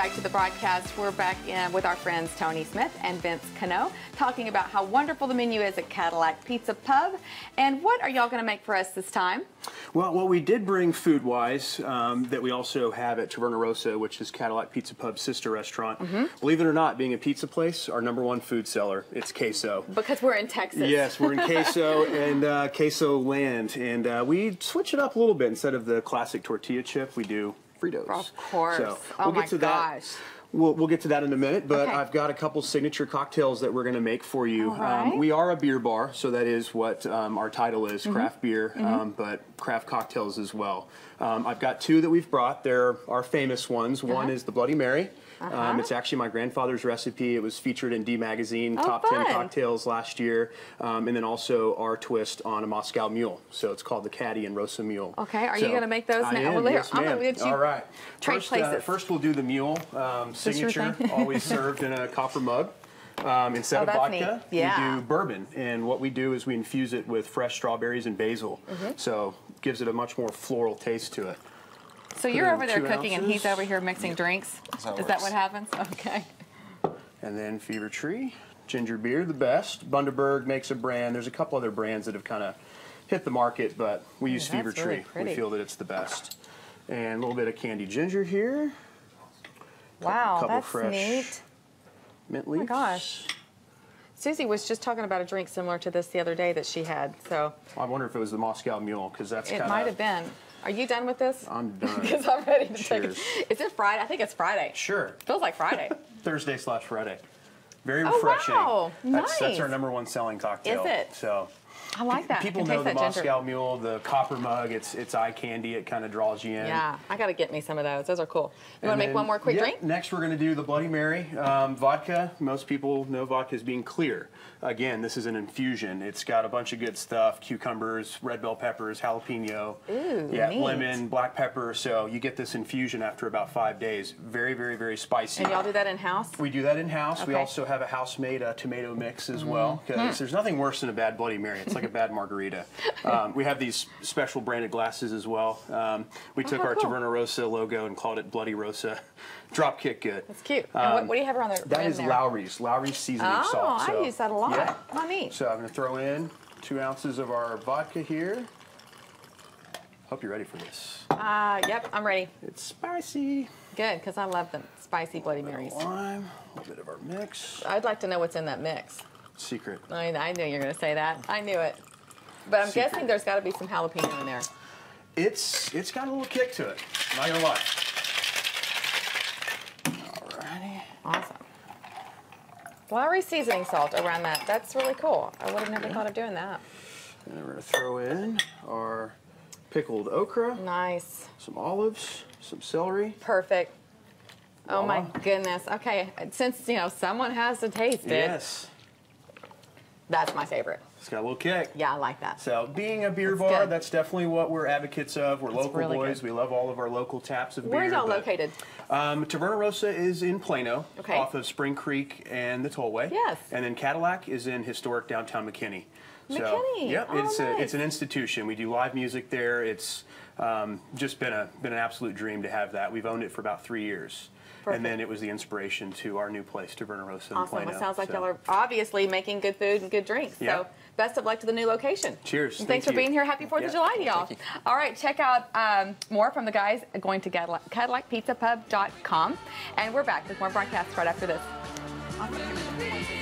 back to the broadcast. We're back in with our friends Tony Smith and Vince Cano talking about how wonderful the menu is at Cadillac Pizza Pub. And what are y'all going to make for us this time? Well, what we did bring food-wise um, that we also have at Taverna Rosa, which is Cadillac Pizza Pub's sister restaurant. Mm -hmm. Believe it or not, being a pizza place, our number one food seller, it's queso. Because we're in Texas. Yes, we're in queso and uh, queso land. And uh, we switch it up a little bit. Instead of the classic tortilla chip, we do Fritos. Of course. So oh we'll get to gosh. that. We'll, we'll get to that in a minute, but okay. I've got a couple signature cocktails that we're going to make for you. Um, we are a beer bar, so that is what um, our title is, mm -hmm. craft beer, mm -hmm. um, but craft cocktails as well. Um, I've got two that we've brought. They're our famous ones. Uh -huh. One is the Bloody Mary. Uh -huh. um, it's actually my grandfather's recipe. It was featured in D Magazine, oh, top fun. 10 cocktails last year. Um, and then also our twist on a Moscow Mule. So it's called the Caddy and Rosa Mule. Okay, are so you going to make those I now? Am, well, yes, I'm going to All right. Trade first, places. Uh, first, we'll do the Mule um, signature, always served in a copper mug. Um, instead oh, of vodka, yeah. we do bourbon, and what we do is we infuse it with fresh strawberries and basil, mm -hmm. so gives it a much more floral taste to it. So you're over there cooking ounces. and he's over here mixing drinks? Is that, Is that what happens? Okay. And then Fever Tree, ginger beer, the best. Bundaberg makes a brand. There's a couple other brands that have kind of hit the market, but we use Fever Tree. we feel that it's the best. And a little bit of candy ginger here. Wow, couple that's fresh neat. Mint leaves. Oh my gosh. Suzie was just talking about a drink similar to this the other day that she had. So I wonder if it was the Moscow Mule because that's it might have been. Are you done with this? I'm done. Because I'm ready to Cheers. take it. Is it Friday? I think it's Friday. Sure. Feels like Friday. Thursday slash Friday. Very oh, refreshing. Oh, wow. That's, nice. that's our number one selling cocktail. Is it? So I like that. People know the Moscow Mule, the copper mug. It's it's eye candy. It kind of draws you in. Yeah, I got to get me some of those. Those are cool. You want to make one more quick yep, drink? Next, we're going to do the Bloody Mary um, vodka. Most people know vodka as being clear. Again, this is an infusion. It's got a bunch of good stuff: cucumbers, red bell peppers, jalapeno, Ooh, yeah, neat. lemon, black pepper. So you get this infusion after about five days. Very, very, very spicy. And y'all do that in house? We do that in house. Okay. We also have a house-made uh, tomato mix as mm. well. Because mm. there's nothing worse than a bad Bloody Mary. It's like a bad margarita. Um, we have these special branded glasses as well. Um, we took oh, our cool. Taverna Rosa logo and called it Bloody Rosa. Drop kick good. That's cute. Um, what, what, do you have around there? That is there? Lowry's, Lawry's seasoning oh, salt. So, I use that a lot. Yeah. How neat. So I'm going to throw in two ounces of our vodka here. Hope you're ready for this. Uh, yep, I'm ready. It's spicy. Good, because I love the spicy Bloody Marys. Lime, a little bit of our mix. I'd like to know what's in that mix. Secret. I, I knew you were going to say that. I knew it. But I'm Secret. guessing there's got to be some jalapeno in there. It's it's got a little kick to it. Not gonna lie. Alrighty. Awesome. Lawry seasoning salt around that. That's really cool. I would have never yeah. thought of doing that. And we're gonna throw in our pickled okra. Nice. Some olives, some celery. Perfect. Oh my goodness. Okay, since you know someone has to taste it. Yes. That's my favorite. It's got a little kick. Yeah, I like that. So being a beer that's bar, good. that's definitely what we're advocates of. We're that's local really boys. Good. We love all of our local taps of Where beer. Where's y'all located? Um, Taverna Rosa is in Plano, okay. off of Spring Creek and the Tollway. Yes. And then Cadillac is in historic downtown McKinney. McKinney. So, yep, oh, it's nice. a, it's an institution. We do live music there. It's um, just been a been an absolute dream to have that. We've owned it for about three years. Perfect. And then it was the inspiration to our new place, Taverna Rosa in awesome. Plano. Well, sounds like so. y'all are obviously making good food and good drinks. Yeah. So best of luck to the new location. Cheers. And thanks Thank for you. being here. Happy 4th yeah. of July to y'all. All right, check out um, more from the guys going to Cadillac, CadillacPizzaPub.com. And we're back with more broadcasts right after this. Awesome.